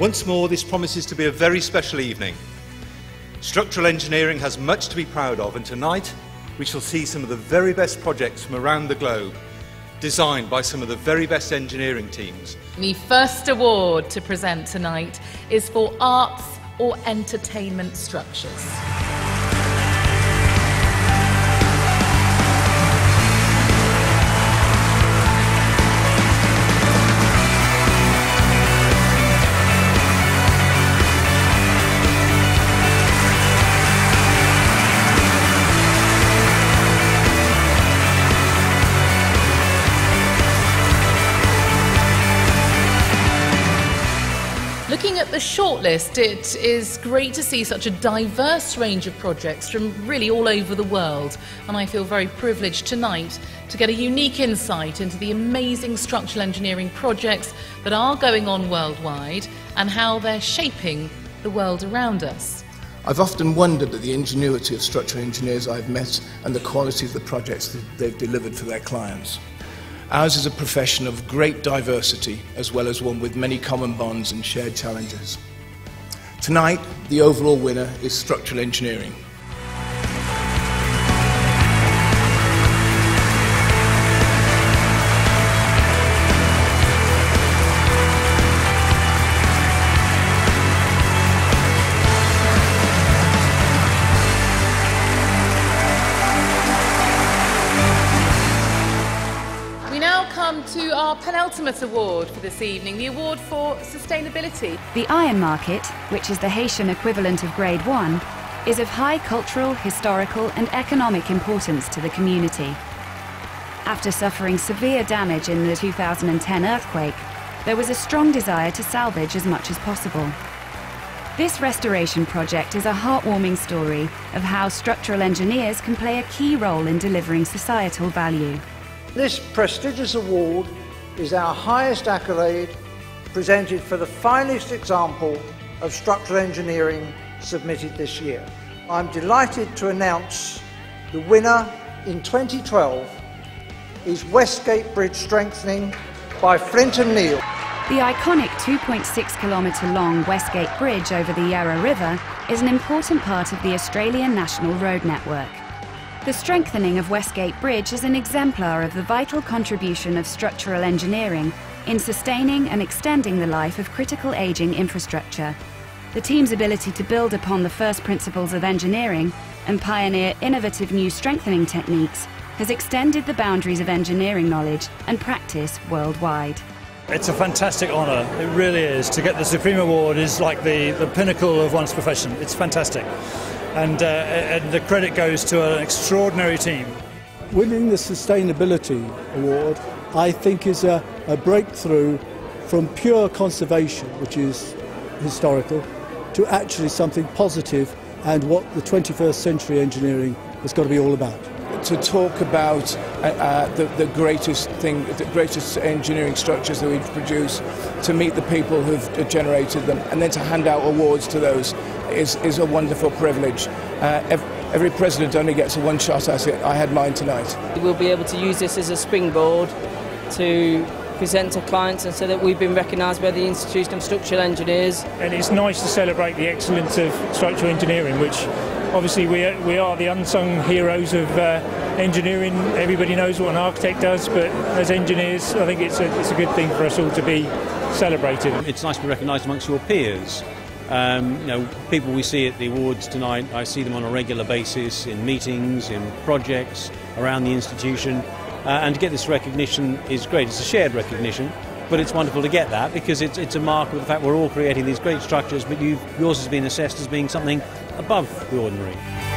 Once more, this promises to be a very special evening. Structural engineering has much to be proud of, and tonight we shall see some of the very best projects from around the globe, designed by some of the very best engineering teams. The first award to present tonight is for arts or entertainment structures. Looking at the shortlist, it is great to see such a diverse range of projects from really all over the world. And I feel very privileged tonight to get a unique insight into the amazing structural engineering projects that are going on worldwide and how they're shaping the world around us. I've often wondered at the ingenuity of structural engineers I've met and the quality of the projects that they've delivered for their clients. Ours is a profession of great diversity, as well as one with many common bonds and shared challenges. Tonight, the overall winner is structural engineering. Now come to our penultimate award for this evening, the award for sustainability. The iron market, which is the Haitian equivalent of Grade 1, is of high cultural, historical, and economic importance to the community. After suffering severe damage in the 2010 earthquake, there was a strong desire to salvage as much as possible. This restoration project is a heartwarming story of how structural engineers can play a key role in delivering societal value. This prestigious award is our highest accolade presented for the finest example of structural engineering submitted this year. I'm delighted to announce the winner in 2012 is Westgate Bridge Strengthening by Flint and Neill. The iconic 2.6 kilometre long Westgate Bridge over the Yarra River is an important part of the Australian National Road Network. The strengthening of Westgate Bridge is an exemplar of the vital contribution of structural engineering in sustaining and extending the life of critical ageing infrastructure. The team's ability to build upon the first principles of engineering and pioneer innovative new strengthening techniques has extended the boundaries of engineering knowledge and practice worldwide. It's a fantastic honour, it really is. To get the Supreme Award is like the, the pinnacle of one's profession. It's fantastic. And, uh, and the credit goes to an extraordinary team. Winning the Sustainability Award, I think, is a, a breakthrough from pure conservation, which is historical, to actually something positive and what the 21st century engineering has got to be all about. To talk about uh, uh, the, the greatest thing, the greatest engineering structures that we've produced, to meet the people who've generated them, and then to hand out awards to those is, is a wonderful privilege. Uh, ev- every president only gets a one shot at it. I had mine tonight. We'll be able to use this as a springboard to present to clients and say that we've been recognised by the Institution of Structural Engineers. And it's nice to celebrate the excellence of structural engineering, which obviously we are, we are the unsung heroes of uh, engineering. Everybody knows what an architect does, but as engineers, I think it's a, it's a good thing for us all to be celebrated. It's nice to be recognised amongst your peers. Um, you know, people we see at the awards tonight, I see them on a regular basis in meetings, in projects around the institution, uh, and to get this recognition is great. It's a shared recognition, but it's wonderful to get that because it's, it's a mark of the fact we're all creating these great structures, but yours has been assessed as being something above the ordinary.